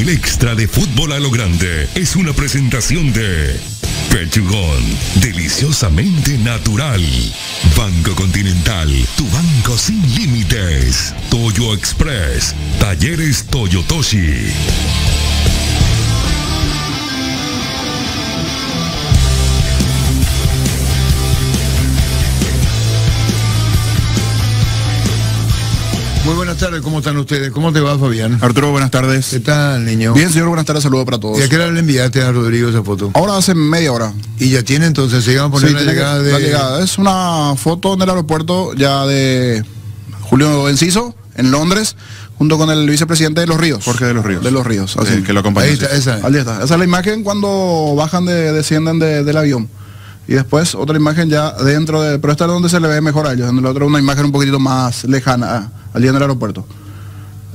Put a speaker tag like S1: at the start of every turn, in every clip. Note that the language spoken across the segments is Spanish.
S1: El extra de fútbol a lo grande es una presentación de Pechugón, deliciosamente natural. Banco Continental, tu banco sin límites. Toyo Express, Talleres Toyotoshi.
S2: Muy buenas tardes, ¿cómo están ustedes? ¿Cómo te va, Fabián?
S3: Arturo, buenas tardes.
S2: ¿Qué tal, niño?
S3: Bien, señor, buenas tardes, saludos para todos.
S2: ¿Y a qué hora le enviaste a Rodrigo esa foto?
S3: Ahora hace media hora.
S2: Y ya tiene entonces, se iban a poner
S3: Sí,
S2: la
S3: que-
S2: llegada de...
S3: la llegada. Es una foto en el aeropuerto ya de Julio Enciso, en Londres, junto con el vicepresidente de Los Ríos.
S4: Jorge de los Ríos.
S3: De Los Ríos, así.
S4: Sí, que lo acompaña.
S2: Ahí está, esa.
S3: Ahí está. Esa es la imagen cuando bajan de, descienden de- del avión. Y después otra imagen ya dentro de, pero esta es donde se le ve mejor a ellos, en el otro una imagen un poquito más lejana, ah, allí en el aeropuerto.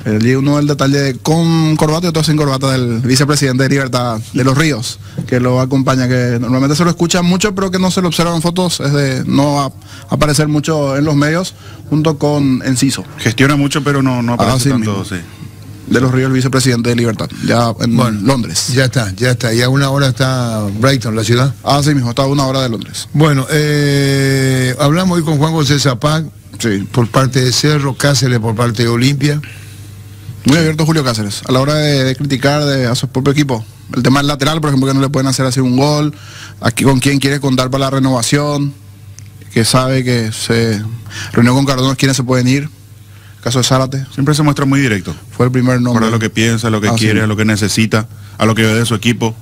S3: Allí uno el detalle de con corbata y otro sin corbata del vicepresidente de Libertad de los Ríos, que lo acompaña, que normalmente se lo escucha mucho, pero que no se lo observan fotos, es de no a- aparecer mucho en los medios, junto con Enciso,
S4: Gestiona mucho, pero no, no aparece tanto,
S3: mismo.
S4: sí.
S3: De los Ríos, el vicepresidente de Libertad, ya en
S2: Bueno,
S3: Londres.
S2: Ya está, ya está. Y a una hora está Brighton, la ciudad.
S3: Así mismo, está a una hora de Londres.
S2: Bueno, eh, hablamos hoy con Juan José Zapac,
S3: Sí.
S2: por parte de Cerro, Cáceres por parte de Olimpia.
S3: Muy abierto Julio Cáceres. A la hora de, de criticar de- a su propio equipo. El tema del lateral, por ejemplo, que no le pueden hacer así un gol. Aquí con quién quiere contar para la renovación. Que sabe que se reunió con Cardona quiénes se pueden ir. Caso de Zárate.
S4: Siempre se muestra muy directo.
S3: Fue el primer nombre.
S4: Para lo que piensa, lo que
S3: Ah,
S4: quiere,
S3: sí.
S4: a lo que necesita, a lo que ve de su equipo.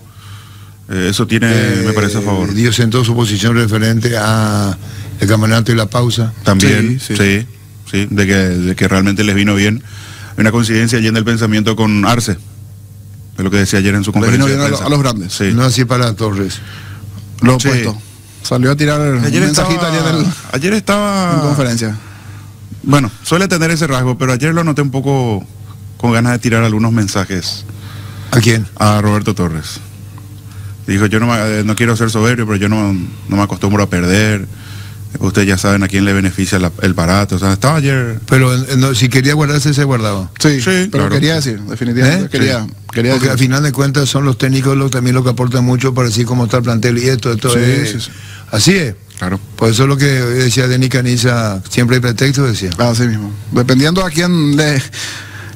S4: Eh, eso tiene, me parece a favor.
S2: Eh, Dio sentó su posición referente a el campeonato y la pausa.
S4: También,
S3: Sí,
S4: sí,
S3: sí.
S4: sí, de, que, de que realmente les vino bien. Una coincidencia allí en el pensamiento con Arce. Es lo que decía ayer en su
S3: Le vino
S4: conferencia.
S3: bien
S4: de
S3: a, lo-
S4: prensa.
S3: a los grandes.
S4: Sí.
S2: No así para Torres.
S3: Lo
S4: Sí.
S3: opuesto. Salió a tirar un
S4: Ayer
S3: mensajito
S4: estaba,
S3: ayer en, el-
S4: ayer estaba
S3: en conferencia.
S4: Bueno, suele tener ese rasgo, pero ayer lo noté un poco con ganas de tirar algunos mensajes
S2: ¿A quién?
S4: a Roberto Torres. Dijo, yo no, me- eh, no quiero ser soberbio, pero yo no, no me acostumbro a perder. Ustedes ya saben a quién le beneficia la- el parate. O sea, estaba ayer...
S2: Pero eh, no, si quería guardarse, se guardaba.
S3: Sí,
S4: Sí,
S3: pero
S4: claro.
S3: quería decir, definitivamente.
S2: ¿Eh?
S3: Quería, quería
S2: Porque
S3: decir.
S2: al final de cuentas son los técnicos los, también los que aportan mucho para así como está el plantel y esto, esto
S3: Sí,
S2: es.
S3: sí, sí.
S2: Así es.
S4: Claro.
S2: Por eso es lo que decía Denis Caniza, siempre hay pretexto, decía.
S3: Así mismo. Dependiendo a quién le,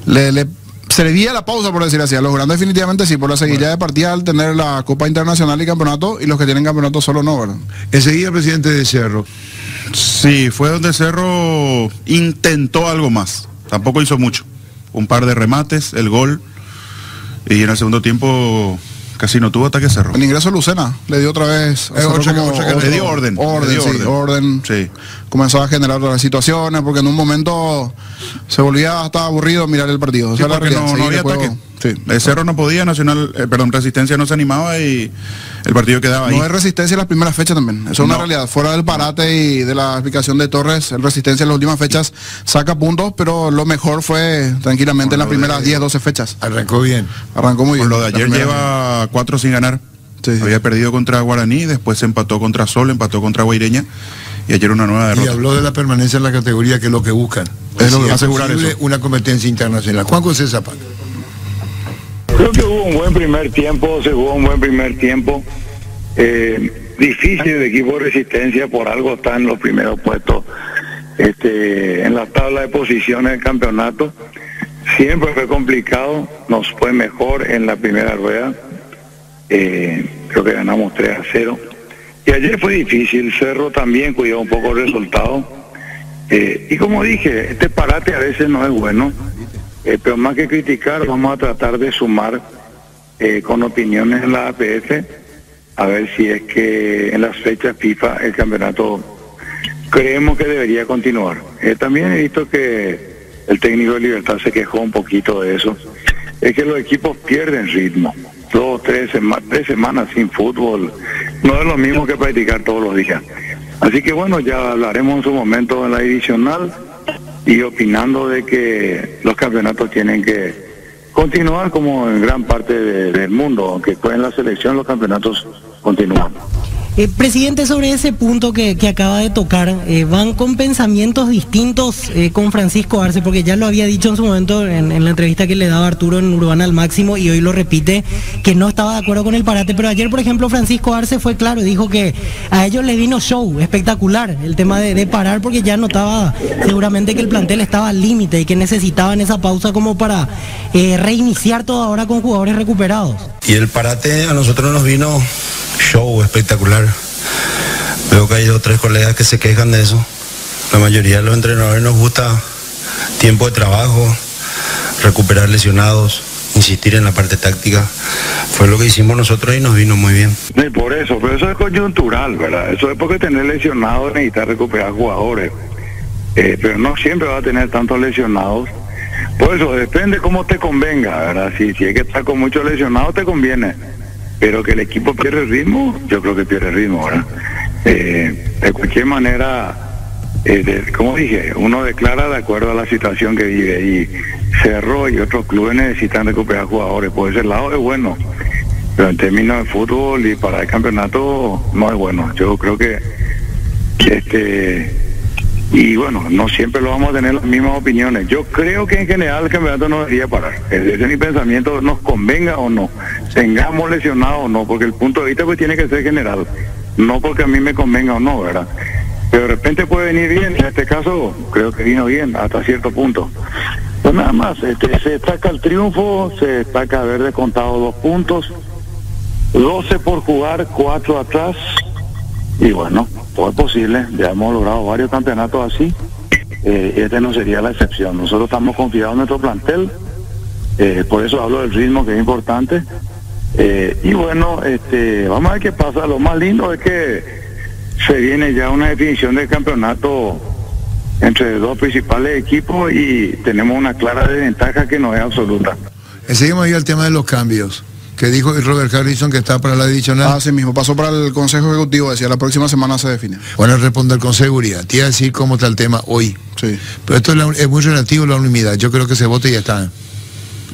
S3: le, le servía la pausa, por decir así. A los grandes definitivamente sí, por la seguidilla de partida al tener la Copa Internacional y Campeonato, y los que tienen campeonato solo no, ¿verdad?
S2: Enseguida el presidente de Cerro.
S4: Sí, fue donde Cerro intentó algo más. Tampoco hizo mucho. Un par de remates, el gol. Y en el segundo tiempo casi no tuvo ataque Cerro.
S3: El ingreso de Lucena le dio otra vez.
S2: Eh,
S3: como
S4: le dio orden,
S3: Orden,
S4: le dio
S3: sí,
S4: orden.
S3: orden.
S4: Sí.
S3: Comenzó a generar otras situaciones, porque en un momento se volvía hasta aburrido mirar el partido.
S4: Sí,
S3: Esa es la
S4: porque
S3: realidad,
S4: no, no
S3: seguir
S4: había
S3: el juego.
S4: ataque.
S3: Sí.
S4: El Cerro no podía, Nacional, eh, perdón, Resistencia no se animaba y el partido quedaba ahí.
S3: No hay resistencia en las primeras fechas también. Eso es una realidad. Fuera del parate y de la explicación de Torres, el resistencia en las últimas fechas saca puntos, pero lo mejor fue tranquilamente en las
S4: lo de-
S3: primeras 10, 12 fechas.
S2: Arrancó bien.
S3: Arrancó muy bien.
S4: Por lo de ayer lleva cuatro sin ganar.
S3: Sí, sí.
S4: Había perdido contra Guaraní, después se empató contra Sol, empató contra Guaireña y ayer una nueva
S2: Y
S4: derrota.
S2: habló de la permanencia en la categoría, que es lo que buscan.
S3: Es lo que-
S2: Si
S4: asegurar eso.
S2: Una competencia internacional. Juan José Zapac.
S5: Hubo un buen primer tiempo, se jugó un buen primer tiempo. Eh, difícil el equipo de resistencia, por algo está en los primeros puestos este, en la tabla de posiciones del campeonato. Siempre fue complicado, nos fue mejor en la primera rueda. Eh, creo que ganamos 3 a 0. Y ayer fue difícil, Cerro también cuidó un poco el resultado. Eh, y como dije, este parate a veces no es bueno, pero más que criticar, vamos a tratar de sumar eh, con opiniones en la APF, a ver si es que en las fechas FIFA el campeonato creemos que debería continuar. Eh, también he visto que el técnico de Libertad se quejó un poquito de eso, es que los equipos pierden ritmo. Dos, tres, sema- tres semanas sin fútbol no es lo mismo que practicar todos los días. Así que bueno, ya hablaremos en su momento en la divisional y opinando de que los campeonatos tienen que continuar como en gran parte de- del mundo, aunque fue en la selección los campeonatos continúan.
S6: Eh, presidente, sobre ese punto que, acaba de tocar, eh, van con pensamientos distintos eh, con Francisco Arce, porque ya lo había dicho en su momento en, la entrevista que le daba Arturo en Urbana al máximo y hoy lo repite, que no estaba de acuerdo con el parate, pero ayer, por ejemplo, Francisco Arce fue claro, dijo que a ellos les vino show espectacular el tema de, de parar, porque ya notaba seguramente que el plantel estaba al límite y que necesitaban esa pausa como para reiniciar todo ahora con jugadores recuperados.
S7: Y el parate a nosotros nos vino show espectacular. Veo que hay dos o tres colegas que se quejan de eso. La mayoría de los entrenadores nos gusta tiempo de trabajo, recuperar lesionados, insistir en la parte táctica. Fue lo que hicimos nosotros y nos vino muy bien.
S5: Y por eso, pero eso es coyuntural, ¿verdad? Eso es porque tener lesionados necesita recuperar jugadores. Eh, pero no siempre va a tener tantos lesionados. Por eso, depende cómo te convenga, ¿verdad? Si, si hay que estar con muchos lesionados, te conviene. Pero que el equipo pierde el ritmo, yo creo que pierde el ritmo, ¿verdad? Eh, de cualquier manera, eh, como dije, uno declara de acuerdo a la situación que vive y Cerro y otros clubes necesitan recuperar jugadores. Por ese lado es bueno, pero en términos de fútbol y para el campeonato no es bueno. Yo creo que este y bueno, no siempre lo vamos a tener las mismas opiniones. Yo creo que en general el campeonato no debería parar. Ese es mi pensamiento, nos convenga o no, tengamos lesionados o no, porque el punto de vista pues tiene que ser general, no porque a mí me convenga o no, ¿verdad? Pero de repente puede venir bien, en este caso creo que vino bien hasta cierto punto. Pues nada más, este, se destaca el triunfo, se destaca haber descontado dos puntos, 12 por jugar, 4 atrás, y bueno, todo es posible, ya hemos logrado varios campeonatos así, eh, este no sería la excepción. Nosotros estamos confiados en nuestro plantel, eh, por eso hablo del ritmo que es importante. Eh, y bueno, este, vamos a ver qué pasa. Lo más lindo es que se viene ya una definición del campeonato entre dos principales equipos y tenemos una clara desventaja que no es absoluta.
S2: Eh, Seguimos ahí al tema de los cambios, que dijo Robert Harrison que está para la divisional.
S3: Así mismo, pasó para el Consejo Ejecutivo, decía, la próxima semana se define.
S2: Van a responder con seguridad. Te iba a decir cómo está el tema hoy.
S3: Sí.
S2: Pero esto es, la- es muy relativo a la unanimidad. Yo creo que se vote y ya está.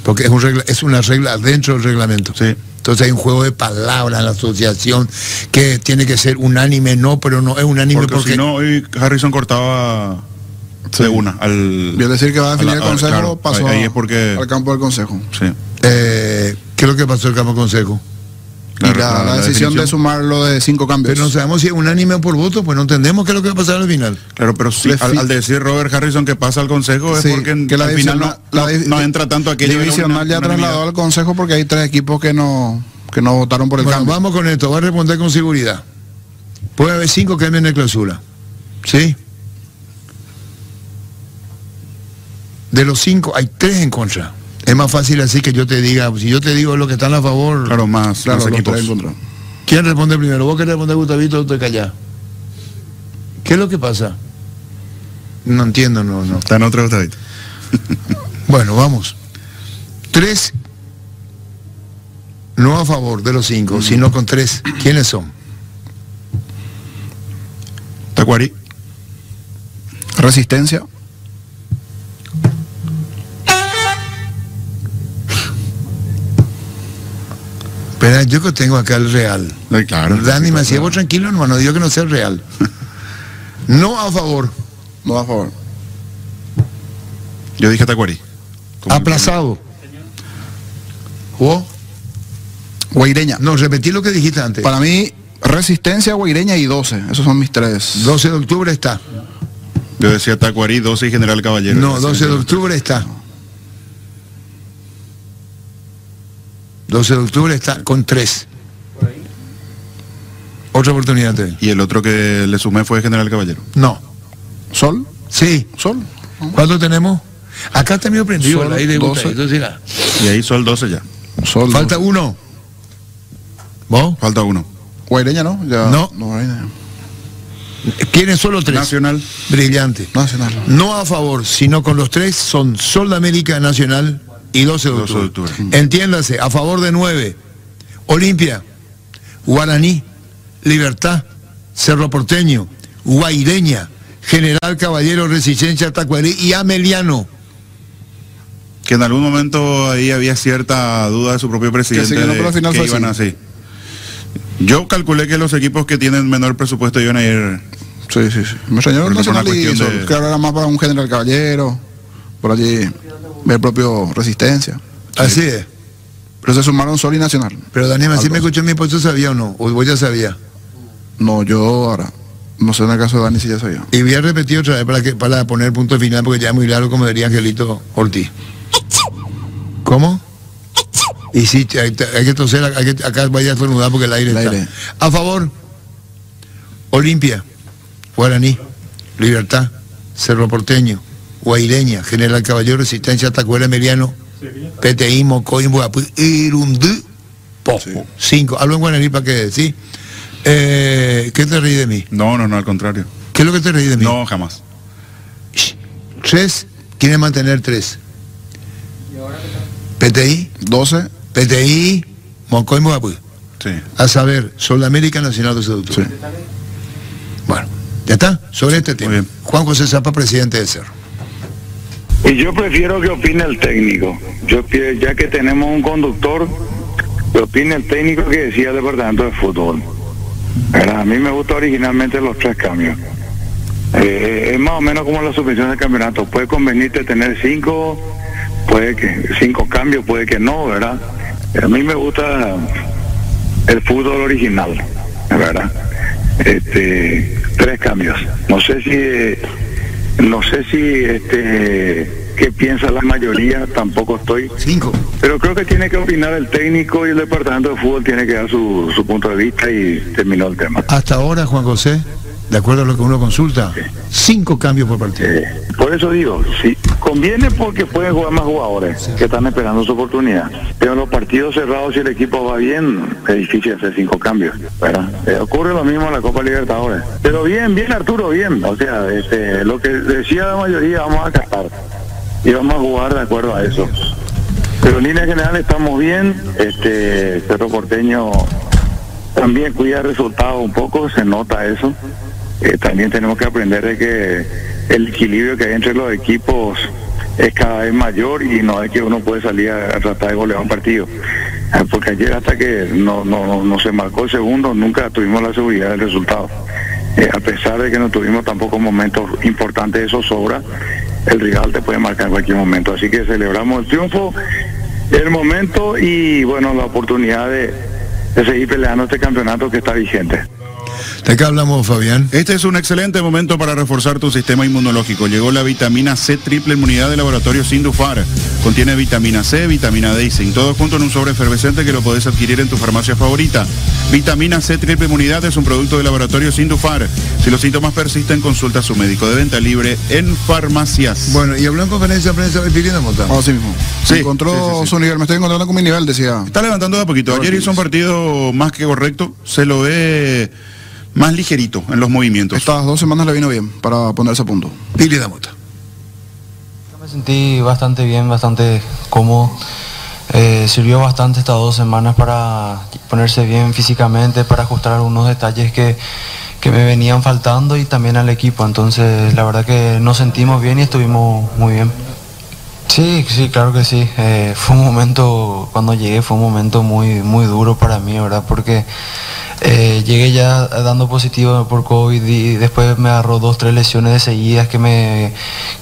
S2: Porque es, un regla- es una regla dentro del reglamento.
S4: Sí.
S2: Entonces hay un juego de palabras en la asociación que tiene que ser unánime, no, pero no es unánime
S4: Porque,
S2: porque,
S4: si no, hoy Harrison cortaba de una al.
S3: Y al decir que va a definir
S4: a
S3: el
S4: la-
S3: Consejo,
S4: claro,
S3: pasó
S4: ahí es porque-
S3: al campo del Consejo.
S4: Sí.
S2: eh, ¿qué es lo que pasó el campo consejo?
S3: Y la, la decisión de sumar lo de cinco cambios.
S2: Pero no sabemos si es unánime o por voto, pues no entendemos qué es lo que va a pasar al final.
S4: Claro, pero sí, al, decir Robert Harrison que pasa al consejo es
S3: Sí,
S4: porque en-
S3: que la
S4: al final no,
S3: divisional- la
S4: no-
S3: div-
S4: no entra tanto aquello.
S3: divisional ya trasladó al Consejo porque hay tres equipos que no que no votaron por el
S2: Bueno,
S3: cambio.
S2: vamos con esto, voy a responder con seguridad. Puede haber cinco cambios de clausura. ¿Sí? De los cinco, hay tres en contra. Es más fácil así que yo te diga, si yo te digo lo que están a favor,
S4: Claro, más,
S3: Claro,
S4: más equipos.
S2: ¿quién responde primero? ¿Vos querés responder, Gustavito, o te callás? ¿Qué es lo que pasa? No entiendo, no, no.
S4: Está en otra Gustavito.
S2: Bueno, vamos. Tres no a favor de los cinco, sino con tres. ¿Quiénes son?
S4: Tacuari.
S3: Resistencia.
S2: Espera, yo que tengo acá el real.
S4: Ay, claro.
S2: Dani me decía, vos tranquilo, hermano, yo que no sé el real. No a favor,
S3: No a favor.
S4: Yo dije Tacuari. Como
S2: aplazado. ¿O?
S3: Guaireña.
S2: No, repetí lo que dijiste antes.
S3: Para mí, Resistencia, Guaireña y 12. Esos son mis tres.
S2: 12 de octubre está.
S4: Yo decía Tacuari, 12 y General Caballero.
S2: No, 12 de octubre está. 12 de octubre está con tres. Otra oportunidad. doy.
S4: Y el otro que le sumé fue General Caballero.
S2: No.
S3: Sol.
S2: Sí.
S3: Sol.
S2: ¿Cuánto tenemos? Acá está medio prendido
S3: Solo
S2: el aire.
S3: 12.
S2: Gustavo, entonces, mira.
S4: Y ahí Sol 12 ya.
S3: Sol.
S2: Falta uno. ¿Vos?
S4: Falta uno.
S3: Guaireña, ¿no? Ya-
S2: No.
S3: Guaireña.
S2: Quieren solo tres.
S4: Nacional.
S2: Brillante.
S3: Nacional.
S2: No a favor, sino con los tres son Sol de América Nacional y 12 de
S4: 12 de
S2: octubre. Entiéndase, a favor de nueve. Olimpia, Guaraní, Libertad, Cerro Porteño, Guaireña, General Caballero, Resistencia, Tacuarí y Ameliano.
S4: Que en algún momento ahí había cierta duda de su propio presidente
S3: Que final
S4: iban
S3: así.
S4: así. Yo calculé que los equipos que tienen menor presupuesto iban a ir.
S3: Sí, sí, sí. Me
S4: una
S3: Nacional eso,
S4: de-
S3: que ahora era más para un general caballero, por allí, el propio Resistencia.
S2: Así es.
S3: Pero se sumaron Sol y Nacional.
S2: Pero Daniel, ¿sí me escuchó mi puesto sabía o no? ¿O vos ya sabía?
S3: No, yo ahora, no sé en el caso de Dani si ya sabía.
S2: Y voy a repetir otra vez para, que, para poner punto final, porque ya es muy largo, como diría Angelito Ortiz. ¿Cómo? Y sí, hay, hay que toser, hay que, acá vaya a estornudar porque el aire
S3: El
S2: está.
S3: aire.
S2: A favor, Olimpia, Guaraní, Libertad, Cerro Porteño, Guaireña, General Caballero, Resistencia, Tacuera, Meriano, PTI, Mocoy, Buapú, Irundú, Popo. Cinco. Hablo en guaraní para que sí. Eh, ¿Qué te reí de mí?
S4: No, no, no, al contrario.
S2: ¿Qué es lo que te reí de mí?
S4: No, jamás.
S2: Tres, quiere mantener tres. PTI,
S3: 12,
S2: PTI, Moncoy, Moapú.
S4: Sí.
S2: A saber, Sudamérica Nacional de Seductor.
S3: Sí.
S2: Bueno, ya está, sobre este tema. Juan José Zapa, presidente del Cerro.
S5: Y yo prefiero que opine el técnico. Yo ya que tenemos un conductor, que opine el técnico que decía el departamento de fútbol. ¿Verdad? A mí me gusta originalmente los tres cambios. Eh, es más o menos como la suspensión del campeonato. Puede convenirte tener cinco, puede que cinco cambios, puede que no, ¿verdad? A mí me gusta el fútbol original, ¿verdad? Este, tres cambios. No sé si eh, no sé si este qué piensa la mayoría, tampoco estoy,
S2: Cinco.
S5: pero creo que tiene que opinar el técnico y el departamento de fútbol tiene que dar su, su punto de vista y terminó el tema.
S2: Hasta ahora, Juan José, de acuerdo a lo que uno consulta, cinco cambios por partido.
S5: Por eso digo, sí, conviene porque pueden jugar más jugadores que están esperando su oportunidad. Pero en los partidos cerrados, si el equipo va bien, es difícil hacer cinco cambios. ¿verdad? Eh, ocurre lo mismo en la Copa Libertadores. Pero bien, bien Arturo, bien. O sea, este, lo que decía la mayoría, vamos a captar. Y vamos a jugar de acuerdo a eso. Pero en línea general estamos bien. Este Cerro Porteño también cuida el resultado un poco, se nota eso. Eh, también tenemos que aprender de que el equilibrio que hay entre los equipos es cada vez mayor y no es que uno puede salir a, tratar de golear un partido. Eh, Porque ayer hasta que no, no, no- se marcó el segundo, nunca tuvimos la seguridad del resultado. Eh, a pesar de que no tuvimos tampoco momentos importantes de zozobra, el rival te puede marcar en cualquier momento. Así que celebramos el triunfo, el momento y bueno, la oportunidad de seguir peleando este campeonato que está vigente.
S2: ¿De qué hablamos, Fabián?
S4: Este es un excelente momento para reforzar tu sistema inmunológico. Llegó la vitamina C triple inmunidad de laboratorio Sindufar. Contiene vitamina C, vitamina D y zinc, todo junto en un sobre efervescente que lo podés adquirir en tu farmacia favorita. Vitamina C triple inmunidad es un producto de laboratorio Sindufar. Si los síntomas persisten, consulta a su médico de venta libre en farmacias.
S2: Bueno, y habló en conferencia de prensa hoy pidiendo Mota.
S3: Así mismo.
S4: Sí,
S3: encontró
S4: sí, sí, sí.
S3: su nivel, me estoy encontrando con mi nivel, decía.
S4: Está levantando de a poquito. Ayer hizo un partido más que correcto. Se lo ve más ligerito en los movimientos.
S3: Estas dos semanas le vino bien para ponerse a punto.
S2: Pili de Mota.
S8: Me sentí bastante bien, bastante cómodo. Eh, sirvió bastante estas dos semanas para ponerse bien físicamente, para ajustar algunos detalles que, que me venían faltando y también al equipo. Entonces, la verdad que nos sentimos bien y estuvimos muy bien. Sí, sí, claro que sí. Eh, fue un momento, cuando llegué, fue un momento muy, muy duro para mí, ¿verdad? Porque eh, llegué ya dando positivo por COVID y después me agarró dos, tres lesiones de seguidas que me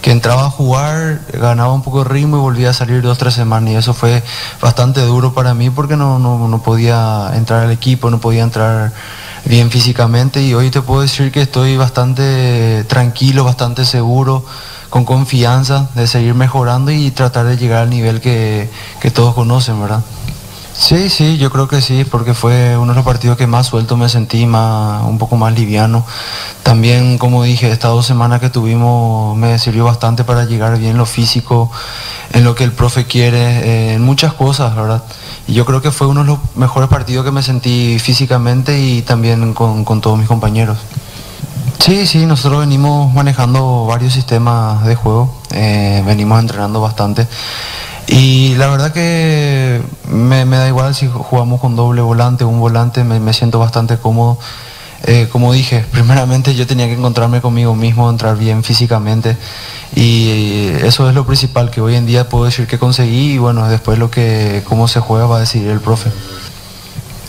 S8: que entraba a jugar, ganaba un poco de ritmo y volvía a salir dos, tres semanas y eso fue bastante duro para mí porque no, no, no podía entrar al equipo, no podía entrar bien físicamente y hoy te puedo decir que estoy bastante tranquilo, bastante seguro, con confianza de seguir mejorando y tratar de llegar al nivel que, que todos conocen, ¿verdad? Sí, sí, yo creo que sí, porque fue uno de los partidos que más suelto me sentí, más, un poco más liviano. También, como dije, estas dos semanas que tuvimos me sirvió bastante para llegar bien lo físico, en lo que el profe quiere, eh, en muchas cosas, ¿verdad? Y yo creo que fue uno de los mejores partidos que me sentí físicamente y también con, todos mis compañeros. Sí, sí, nosotros venimos manejando varios sistemas de juego, eh, venimos entrenando bastante. Y la verdad que me, da igual si jugamos con doble volante o un volante, me, me siento bastante cómodo. Eh, como dije, primeramente yo tenía que encontrarme conmigo mismo, entrar bien físicamente y eso es lo principal que hoy en día puedo decir que conseguí y bueno, después lo que cómo se juega va a decidir el profe.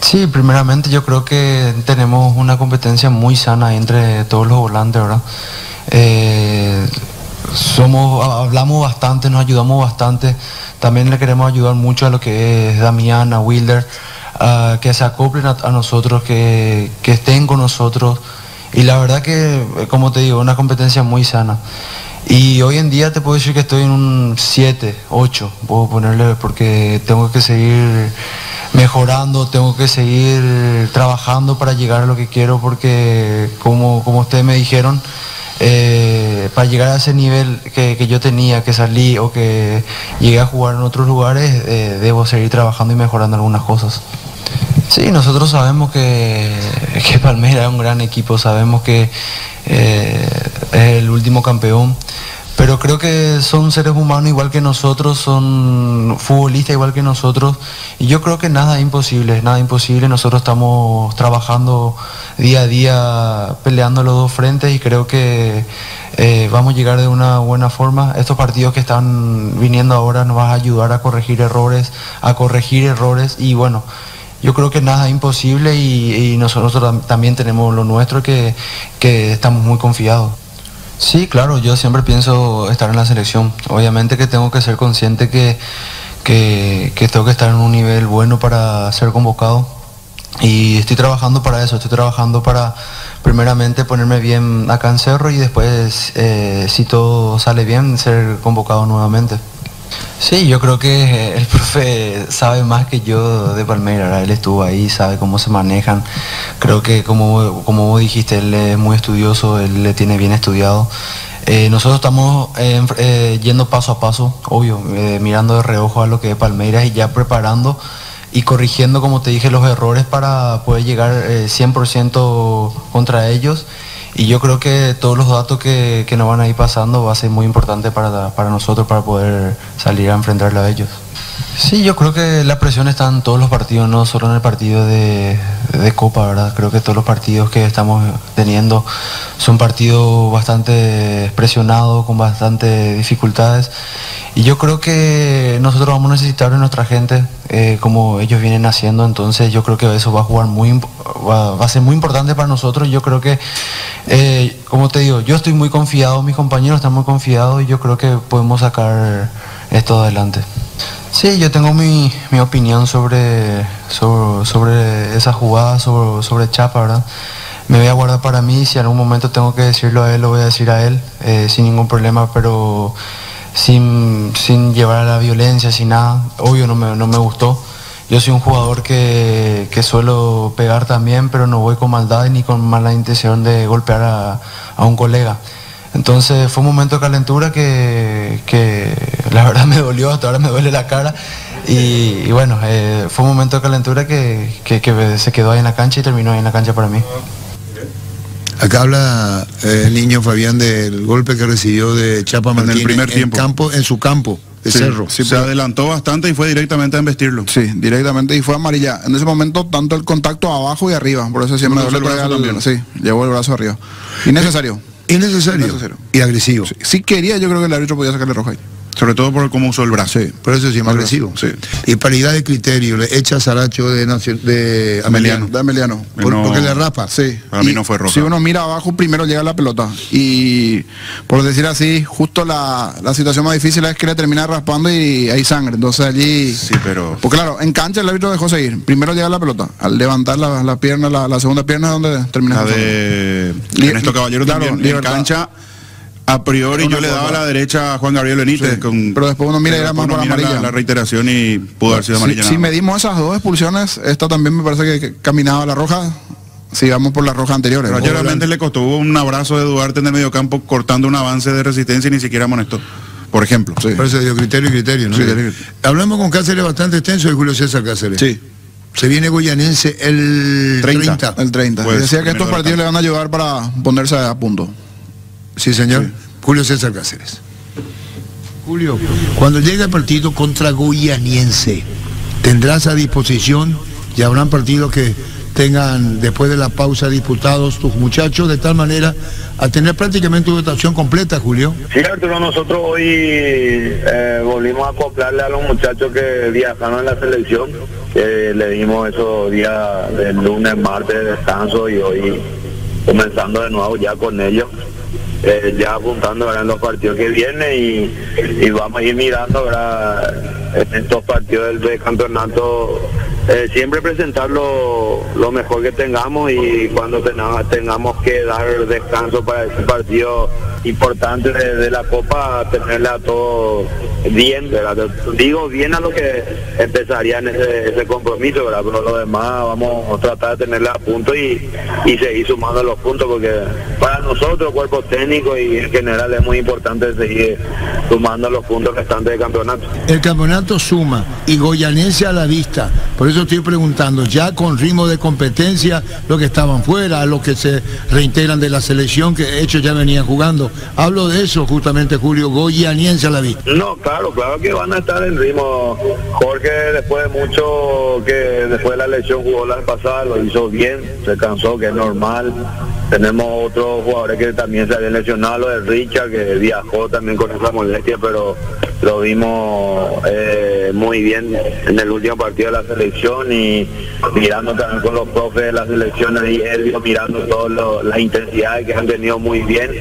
S8: Sí, primeramente yo creo que tenemos una competencia muy sana entre todos los volantes, ¿verdad? Eh, somos, hablamos bastante, nos ayudamos bastante. También le queremos ayudar mucho a lo que es Damián, a Wilder, a que se acoplen a, nosotros, que, que, estén con nosotros. Y la verdad que, como te digo, una competencia muy sana. Y hoy en día te puedo decir que estoy en un 7, 8, puedo ponerle, porque tengo que seguir mejorando, tengo que seguir trabajando para llegar a lo que quiero, porque como, como ustedes me dijeron, eh, para llegar a ese nivel que, yo tenía, que salí o que llegué a jugar en otros lugares, eh, debo seguir trabajando y mejorando algunas cosas. Sí, nosotros sabemos que, que Palmeiras es un gran equipo, sabemos que eh, es el último campeón pero creo que son seres humanos igual que nosotros, son futbolistas igual que nosotros, y yo creo que nada es imposible, nada imposible, nosotros estamos trabajando día a día peleando los dos frentes y creo que eh, vamos a llegar de una buena forma. Estos partidos que están viniendo ahora nos van a ayudar a corregir errores, a corregir errores y bueno, yo creo que nada es imposible y, nosotros también tenemos lo nuestro que, que estamos muy confiados. Sí, claro, yo siempre pienso estar en la selección. Obviamente que tengo que ser consciente que, que, tengo que estar en un nivel bueno para ser convocado. Y estoy trabajando para eso, estoy trabajando para primeramente ponerme bien acá en Cerro y después, eh, si todo sale bien, ser convocado nuevamente. Sí, yo creo que el profe sabe más que yo de Palmeiras, él estuvo ahí, sabe cómo se manejan. Creo que como, como vos dijiste, él es muy estudioso, él le tiene bien estudiado. Eh, nosotros estamos eh, eh, yendo paso a paso, obvio, mirando de reojo a lo que es Palmeiras y ya preparando y corrigiendo, como te dije, los errores para poder llegar 100% contra ellos y yo creo que todos los datos que, nos van a ir pasando va a ser muy importante para, para nosotros para poder salir a enfrentarle a ellos. Sí, yo creo que la presión está en todos los partidos, no solo en el partido de, Copa, ¿verdad? Creo que todos los partidos que estamos teniendo son partidos bastante presionados, con bastantes dificultades. Y yo creo que nosotros vamos a necesitar de nuestra gente, eh, como ellos vienen haciendo, entonces yo creo que eso va a jugar muy, va, a ser muy importante para nosotros. Yo creo que, eh, como te digo, yo estoy muy confiado, mis compañeros están muy confiados y yo creo que podemos sacar esto adelante. Sí, yo tengo mi, opinión sobre, sobre, esa jugada, sobre, sobre, Chapa, ¿verdad? Me voy a guardar para mí, si en algún momento tengo que decirlo a él, lo voy a decir a él, eh, sin ningún problema, pero sin, llevar a la violencia, sin nada. Obvio no me, no me gustó. Yo soy un jugador que, suelo pegar también, pero no voy con maldad ni con mala intención de golpear a, a un colega. Entonces fue un momento de calentura que, la verdad me dolió, hasta ahora me duele la cara. Y, bueno, eh, fue un momento de calentura que, se quedó ahí en la cancha y terminó ahí en la cancha para mí.
S2: Acá habla eh, el niño Fabián del golpe que recibió de Chapa
S4: en, el primer tiempo.
S2: campo, en su campo de cerro.
S4: se adelantó bastante y fue directamente a embestirlo.
S3: Sí, directamente y fue amarilla. En ese momento tanto el contacto abajo y arriba, por eso siempre
S4: me duele el brazo
S3: Sí, llevó el brazo arriba. Innecesario.
S2: Innecesario. Y agresivo.
S3: Si quería, yo creo que el árbitro podía sacarle roja ahí.
S4: Sobre todo por cómo usó el brazo.
S2: por eso sí, más agresivo. Sí. Y paridad de criterio, le echa Saracho de, de Ameliano.
S3: De Ameliano.
S2: porque le rapa.
S3: Sí.
S4: Para mí no fue roja.
S3: Si uno mira abajo, primero llega la pelota. Y por decir así, justo la, situación más difícil es que le termina raspando y hay sangre. Entonces allí.
S4: Sí, pero.
S3: Porque claro, en cancha el árbitro dejó seguir. Primero llega la pelota. Al levantar la, pierna, la, segunda pierna es donde termina.
S4: La de. Ernesto Caballero también. En cancha a priori yo le daba la derecha a Juan Gabriel Benítez. Con,
S3: pero después uno mira y era más para amarilla.
S4: La, reiteración y pudo haber sido amarilla.
S3: Si, medimos esas dos expulsiones, esta también me parece que, caminaba la roja. Si vamos por las rojas anteriores.
S4: Pero realmente le costó un abrazo de Duarte en el medio campo cortando un avance de resistencia y ni siquiera amonestó. Por ejemplo.
S2: Sí. Por eso dio criterio y criterio, ¿no? Hablamos con Cáceres bastante extenso de Julio César Cáceres.
S3: Sí.
S2: Se viene Goyanense el 30.
S3: El 30. Pues, Decía que estos partidos le van a ayudar para ponerse a punto.
S2: Sí, señor. Julio César Cáceres. Julio, cuando llegue el partido contra Goyaniense, ¿tendrás a disposición y habrán partidos que tengan después de la pausa disputados tus muchachos de tal manera a tener prácticamente una dotación completa, Julio?
S9: Sí, Arturo, nosotros hoy eh, volvimos a acoplarle a los muchachos que viajaron en la selección que le dimos esos días del lunes, martes de descanso y hoy comenzando de nuevo ya con ellos. Eh, ya apuntando ¿verdad? en los partidos que vienen y, vamos a ir mirando ¿verdad? en estos partidos del, del campeonato eh, siempre presentar lo, lo mejor que tengamos y cuando tengamos, tengamos que dar descanso para ese partido importante de, la Copa, tenerla todo bien, ¿verdad? Digo bien a lo que empezaría ese, compromiso, ¿verdad? Pero lo demás vamos a tratar de tenerla a punto y, y seguir sumando los puntos porque para nosotros, cuerpo técnico y en general es muy importante seguir sumando los puntos restantes del campeonato.
S2: El campeonato suma y Goyanense a la vista. Por eso estoy preguntando, ya con ritmo de competencia, los que estaban fuera, los que se reintegran de la selección, que de hecho ya venían jugando. Hablo de eso justamente, Julio, Goyaniense a la vista.
S9: No, claro, claro que van a estar en ritmo. Jorge, después de mucho, que después de la lesión jugó la pasada, lo hizo bien, se cansó, que es normal. Tenemos otros jugadores que también se habían lesionado, lo de Richard, que viajó también con esa molestia, pero lo vimos eh, muy bien en el último partido de la selección y mirando también con los profes de la selección ahí, él mirando todas las intensidades que han tenido muy bien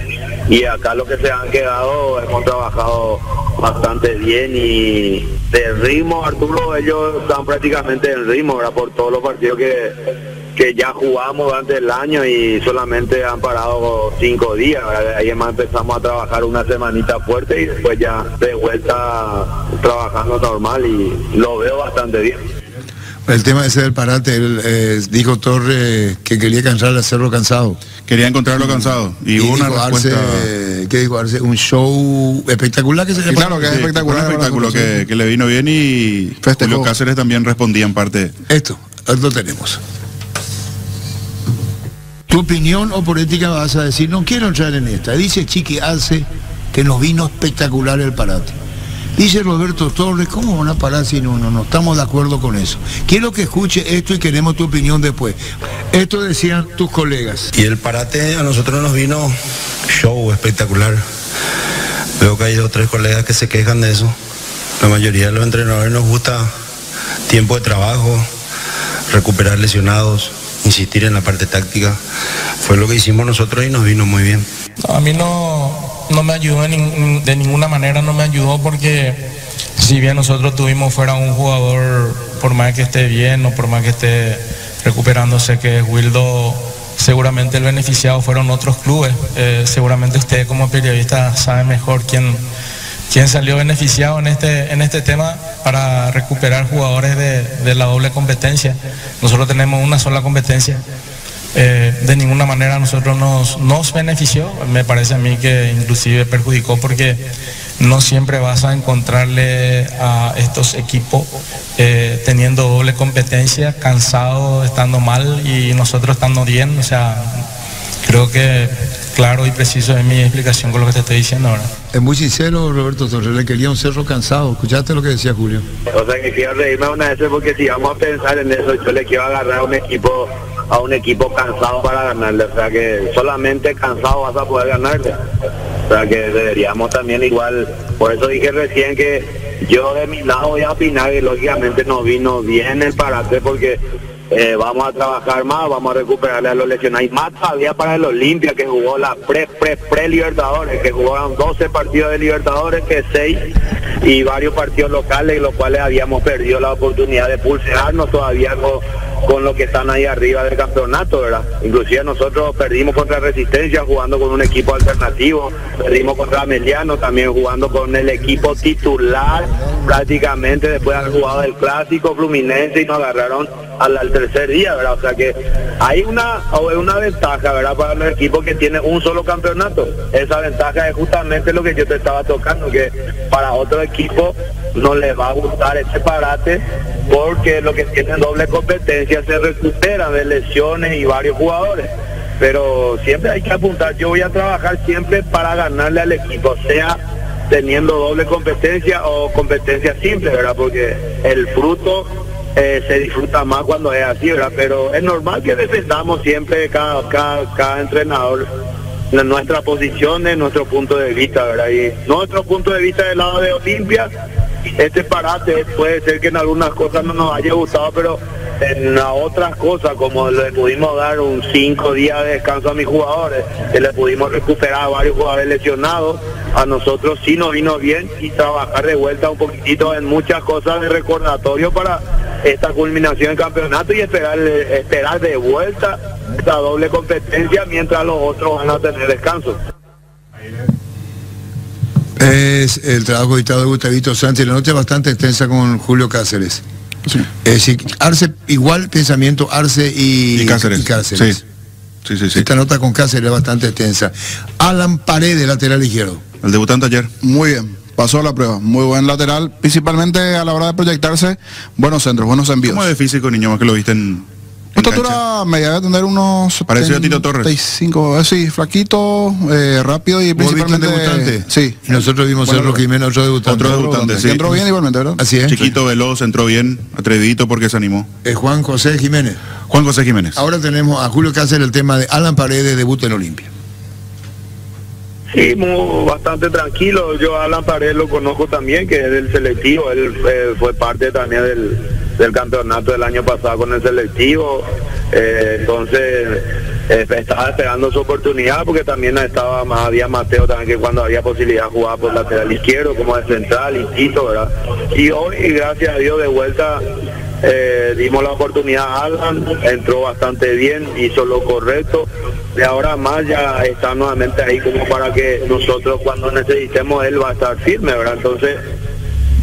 S9: y acá lo que se han quedado hemos trabajado bastante bien y de ritmo Arturo ellos están prácticamente en ritmo ¿verdad? por todos los partidos que que ya jugamos durante el año y solamente han parado cinco días. Ahí empezamos a trabajar una semanita fuerte y después ya de vuelta trabajando normal y lo veo bastante bien.
S2: El tema ese del parate, él, eh, dijo Torre que quería cansar a Cerro Cansado.
S4: Quería encontrarlo cansado. Y, hubo una
S2: dijo
S4: respuesta.
S2: Arce, ¿qué dijo Arce? Un show espectacular que se
S3: Sí, claro que es espectacular.
S4: Un espectáculo que, que le vino bien y. Julio Cáceres también respondía en parte.
S2: Esto, lo tenemos. Tu opinión o política vas a decir, no quiero entrar en esta. Dice Chiqui Arce que nos vino espectacular el parate. Dice Roberto Torres, ¿cómo van a parar si no, no, no estamos de acuerdo con eso? Quiero que escuche esto y queremos tu opinión después. Esto decían tus colegas.
S7: Y el parate a nosotros nos vino show espectacular. Veo que hay dos o tres colegas que se quejan de eso. La mayoría de los entrenadores nos gusta tiempo de trabajo, recuperar lesionados, insistir en la parte táctica. Fue lo que hicimos nosotros y nos vino muy bien.
S10: A mí no, no me ayudó en de ninguna manera, no me ayudó porque si bien nosotros tuvimos fuera un jugador, por más que esté bien o por más que esté recuperándose, que es Wildo, seguramente el beneficiado fueron otros clubes. Eh, seguramente usted como periodista sabe mejor quién, quién salió beneficiado en este, en este tema para recuperar jugadores de, de la doble competencia. Nosotros tenemos una sola competencia. Eh, de ninguna manera nosotros nos, nos benefició, me parece a mí que inclusive perjudicó porque no siempre vas a encontrarle a estos equipos eh, teniendo doble competencia, cansados, estando mal y nosotros estando bien, o sea, creo que claro y preciso es mi explicación con lo que te estoy diciendo ahora.
S2: Es muy sincero, Roberto Torres, le quería un cerro cansado. ¿Escuchaste lo que decía Julio?
S9: O sea que quiero reírme una vez porque si vamos a pensar en eso, yo le quiero agarrar a un equipo a un equipo cansado para ganarle. O sea que solamente cansado vas a poder ganarle. O sea que deberíamos también igual, por eso dije recién que yo de mi lado voy a opinar que lógicamente nos vino bien el parate porque eh, vamos a trabajar más, vamos a recuperarle a los lesionados. Más todavía para el Olimpia que jugó la pre, pre, pre Libertadores, que jugaron 12 partidos de Libertadores, que 6 y varios partidos locales, los cuales habíamos perdido la oportunidad de pulsearnos todavía con, con los que están ahí arriba del campeonato, ¿verdad? Inclusive nosotros perdimos contra Resistencia jugando con un equipo alternativo, perdimos contra Ameliano también jugando con el equipo titular prácticamente después de haber jugado el clásico Fluminense y nos agarraron al, al tercer día, ¿verdad? O sea que hay una, una ventaja, ¿verdad? Para los equipos que tienen un solo campeonato. Esa ventaja es justamente lo que yo te estaba tocando, que para otro equipo no les va a gustar ese parate porque los que tienen doble competencia se recuperan de lesiones y varios jugadores. Pero siempre hay que apuntar, yo voy a trabajar siempre para ganarle al equipo, sea teniendo doble competencia o competencia simple, ¿verdad? Porque el fruto eh, se disfruta más cuando es así, ¿verdad? Pero es normal que defendamos siempre cada, cada, cada entrenador en nuestra posición, nuestro punto de vista, ¿verdad? Y nuestro punto de vista del lado de Olimpia este parate puede ser que en algunas cosas no nos haya gustado, pero en otras cosas, como le pudimos dar un cinco días de descanso a mis jugadores, le pudimos recuperar a varios jugadores lesionados, a nosotros sí nos vino bien y trabajar de vuelta un poquitito en muchas cosas de recordatorio para esta culminación del campeonato y esperar, esperar de vuelta esta doble competencia mientras los otros van a tener descanso.
S2: Es el trabajo editado de Gustavito Sánchez, la noche bastante extensa con Julio Cáceres. Es decir, Arce, igual pensamiento Arce y,
S4: Y Cáceres.
S2: y Cáceres.
S4: Sí. Sí, sí, sí.
S2: Esta nota con Cáceres es bastante extensa. Alan Paredes, lateral izquierdo.
S4: El debutante ayer.
S3: Muy bien, pasó la prueba. Muy buen lateral, principalmente a la hora de proyectarse, buenos centros, buenos envíos.
S4: ¿Cómo es de físico, niño, más que lo viste en, cancha?
S3: Estatura media debe tener unos
S4: Parecido a Tito Torres.
S3: 75, eh, sí, flaquito, eh, rápido y
S2: ¿Vos viste un
S3: principalmente
S2: debutante?
S3: Sí.
S2: Y nosotros vimos
S3: Bueno,
S2: Jiménez, otro debutante.
S4: Otro debutante, sí.
S3: entró bien igualmente, ¿verdad?
S2: Así es.
S4: Chiquito, veloz, entró bien, atrevidito porque se animó.
S2: Es Juan José Jiménez.
S4: Juan José Jiménez.
S2: Ahora tenemos a Julio Cáceres el tema de Alan Paredes, debut en Olimpia.
S9: Sí, muy, bastante tranquilo. Yo a Alan Paredes lo conozco también, que es del selectivo. Él eh, fue parte también del, del campeonato del año pasado con el selectivo. Eh, entonces, eh, estaba esperando su oportunidad porque también estaba más, había Mateo también que cuando había posibilidad jugar por lateral izquierdo, como de central, y ¿verdad? Y hoy, gracias a Dios, de vuelta eh, dimos la oportunidad a Alan, entró bastante bien, hizo lo correcto. De ahora más ya está nuevamente ahí como para que nosotros cuando necesitemos él va a estar firme, ¿verdad? Entonces,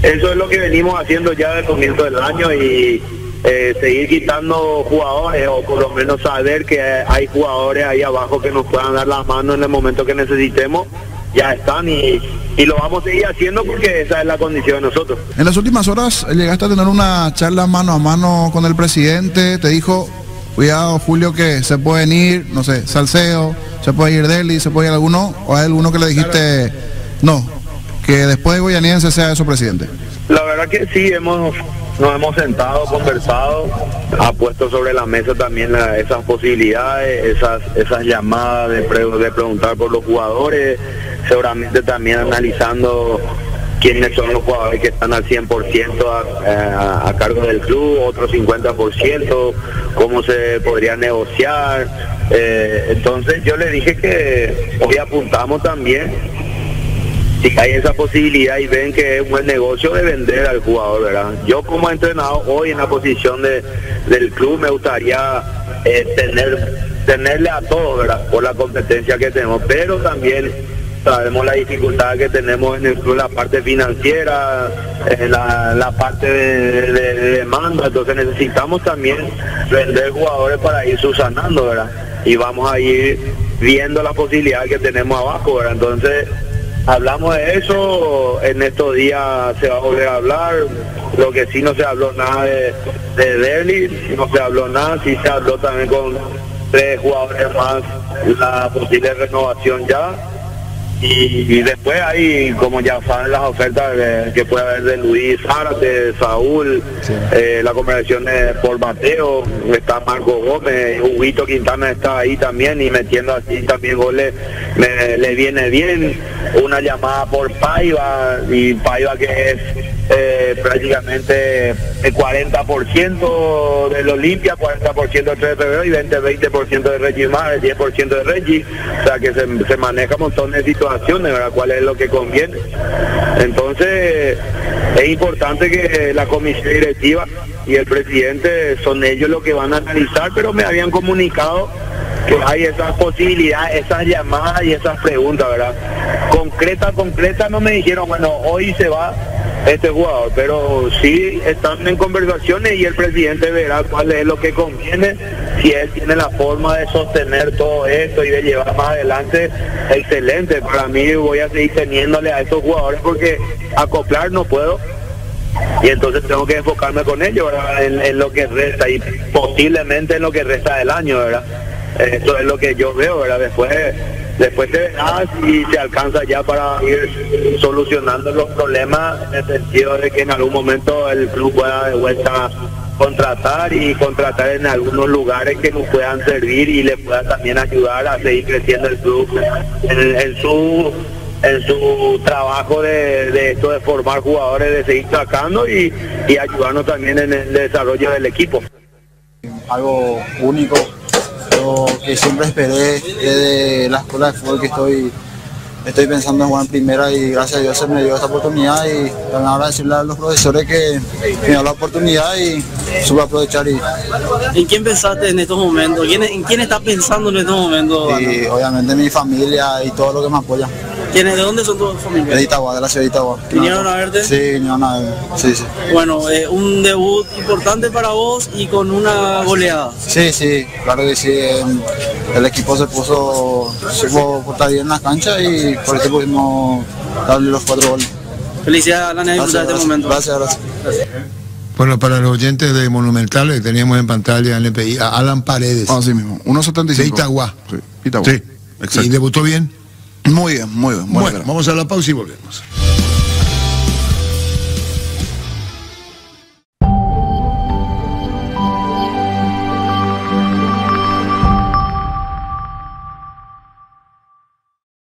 S9: eso es lo que venimos haciendo ya desde comienzo del año y eh, seguir quitando jugadores o por lo menos saber que hay jugadores ahí abajo que nos puedan dar la mano en el momento que necesitemos, ya están y, y lo vamos a seguir haciendo porque esa es la condición de nosotros.
S3: En las últimas horas eh, llegaste a tener una charla mano a mano con el presidente, te dijo, cuidado Julio que se pueden ir, no sé, Salceo, se puede ir Deli, se puede ir alguno, o hay alguno que le dijiste, no, que después de Goyaniense sea su presidente.
S9: La verdad que sí, hemos nos hemos sentado, conversado, ha puesto sobre la mesa también la- esas posibilidades, esas esas llamadas de, pre- de preguntar por los jugadores, seguramente también analizando quiénes son los jugadores que están al 100% a, a- a cargo del club, otro 50%, cómo se podría negociar. Eh, entonces yo le dije que hoy apuntamos también si hay esa posibilidad y ven que es un buen negocio de vender al jugador, ¿verdad? Yo como entrenador hoy en la posición de, del club me gustaría eh, tener tenerle a todos, ¿verdad? Por la competencia que tenemos, pero también sabemos la dificultad que tenemos en el club, la parte financiera, eh, la, la parte de, de- de demanda, entonces necesitamos también vender jugadores para ir subsanando, ¿verdad? Y vamos a ir viendo la posibilidad que tenemos abajo, ¿verdad? Entonces Hablamos de eso, en estos días se va a volver a hablar, lo que sí no se habló nada de, de Delhi, no se habló nada, sí se habló también con tres jugadores más la posible renovación ya. Y, y después hay, como ya saben, las ofertas de- que puede haber de Luis Zárate, Saúl, eh, la conversación de por Mateo, está Marco Gómez, Huguito Quintana está ahí también y metiendo así también goles me, le viene bien. Una llamada por Paiva y Paiva que es eh, prácticamente el 40% del Olimpia, 40% del 3 de febrero y 20, 20% de Reggie Mar, el 10% de Reggie. O sea que se, se maneja un montón de situaciones, ¿verdad? ¿Cuál es lo que conviene? Entonces, es importante que la comisión directiva y el presidente son ellos los que van a analizar, pero me habían comunicado que hay esas posibilidades, esas llamadas y esas preguntas, ¿verdad? Concreta, concreta, no me dijeron, bueno, hoy se va este jugador, pero sí están en conversaciones y el presidente verá cuál es lo que conviene, si él tiene la forma de sostener todo esto y de llevar más adelante, excelente, para mí voy a seguir teniéndole a estos jugadores porque acoplar no puedo, y entonces tengo que enfocarme con ellos. En, en lo que resta y posiblemente en lo que resta del año, ¿verdad? Eso es lo que yo veo, ¿verdad? Después, después se verá si se alcanza ya para ir solucionando los problemas en el sentido de que en algún momento el club pueda de vuelta contratar y contratar en algunos lugares que nos puedan servir y le pueda también ayudar a seguir creciendo el club en, en su en su trabajo de, de esto de formar jugadores, de seguir sacando y, y ayudarnos también en el desarrollo del equipo.
S11: algo único, lo que siempre esperé desde la escuela de fútbol que estoy, estoy pensando en jugar en primera y gracias a Dios se me dio esta oportunidad y también ahora decirle a los profesores que me dio la oportunidad y supe aprovechar y,
S12: ¿En quién pensaste en estos momentos? ¿Quién- ¿En quién estás pensando en estos momentos?
S11: y obviamente mi familia y todo lo que me apoya.
S12: ¿Quiénes, ¿De dónde son tus
S11: De
S12: familiares?
S11: Itagua, de la ciudad de Itagua.
S12: ¿Vinieron a verte?
S11: Sí, vinieron a verme. Sí, sí.
S12: Bueno, eh, un debut importante para vos y con una goleada.
S11: Sí, sí, claro que sí. em, El equipo se puso, supo portar bien en la cancha y por eso pudimos darle los cuatro goles.
S12: Felicidades, Alan, disfrutar de este momento.
S11: Gracias, gracias.
S2: Bueno, para los oyentes de Monumental, le teníamos en pantalla en el PI a Alan Paredes.
S3: Así mismo, 1.75.
S2: De Itagua.
S3: Sí, Itagua.
S4: Sí, exacto.
S2: ¿Y debutó bien?
S3: Muy bien, muy bien.
S2: Bueno, vamos a la pausa y volvemos.